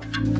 了。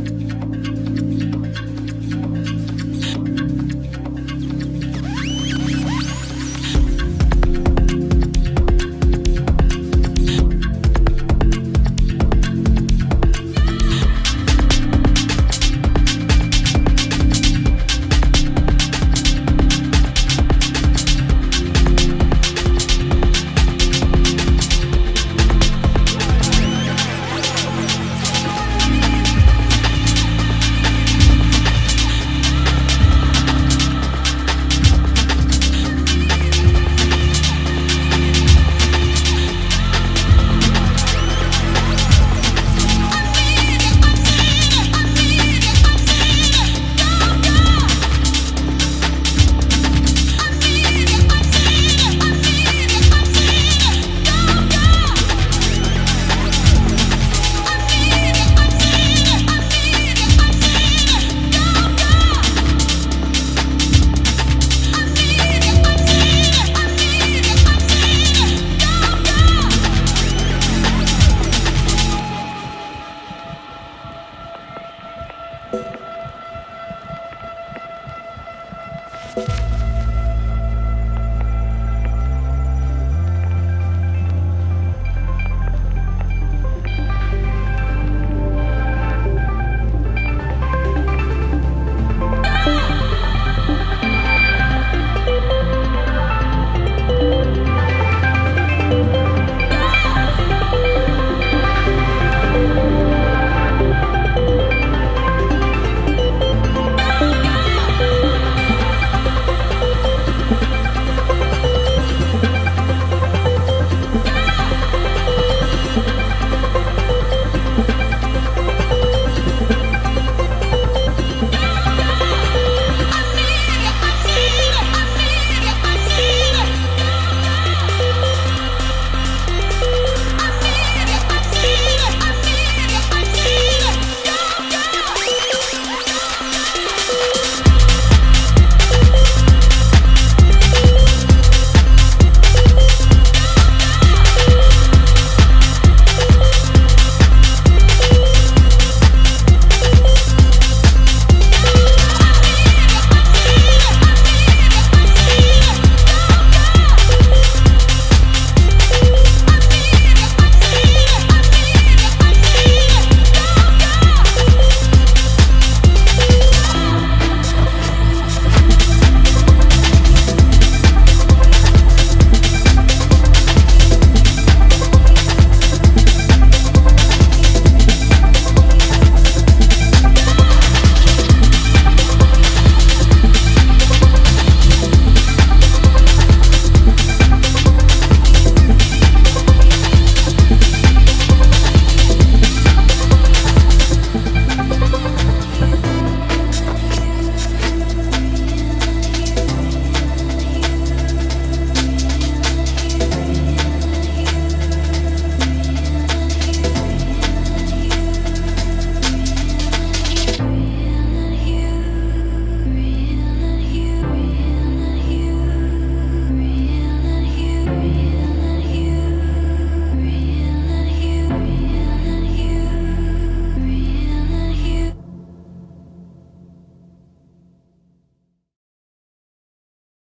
Bye.